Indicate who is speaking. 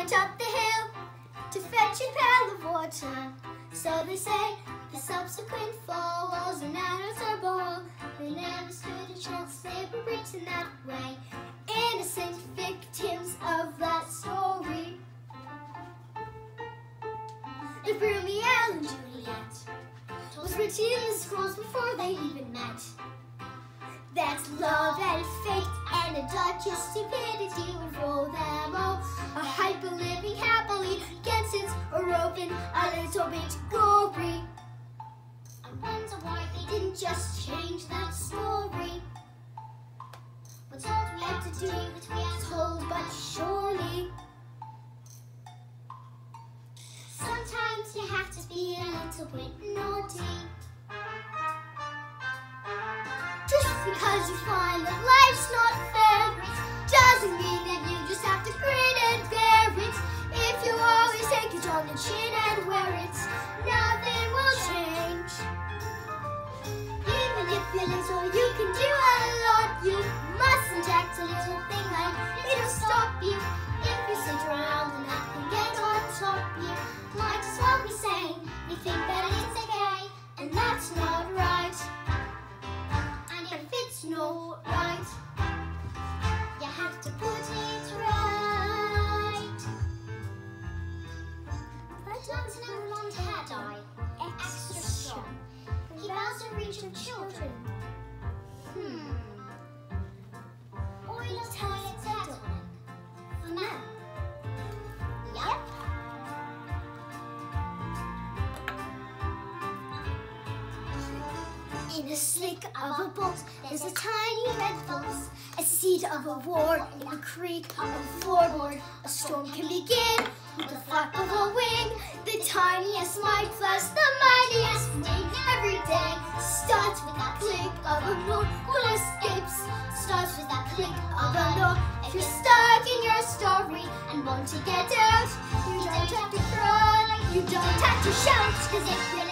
Speaker 1: up the hill to fetch a pail of water. So they say the subsequent fall was an inevitable. They never stood a chance, they were written that way. Innocent victims of that story. If Romeo and Juliet was written in the scrolls before they even met. That's love and fate and a Duchess stupidity would roll them bit gory. I wonder why they didn't just change that story. We're told we have to do what we are told, but surely. Sometimes you have to be a little bit naughty. Just because you find that life's not fair doesn't mean that you You're little, you can do a lot. You mustn't act a little thing like it'll stop you. If you sit around and can get on top you, might as well be saying you think that it's okay, and that's not right. And if it's not right, you have to put it right. That man's a blonde hair dye, extra strong. He bows in reach of children. In the slick of a bolt, there's a tiny red pulse. A seed of a war in a creak of a floorboard. A storm can begin with the flap of a wing. The tiniest might plus the mightiest wing. Every day starts with that click of a note. What escapes starts with that click of a note. If you're stuck in your story and want to get out, you don't have to cry. You don't have to shout, cause if you're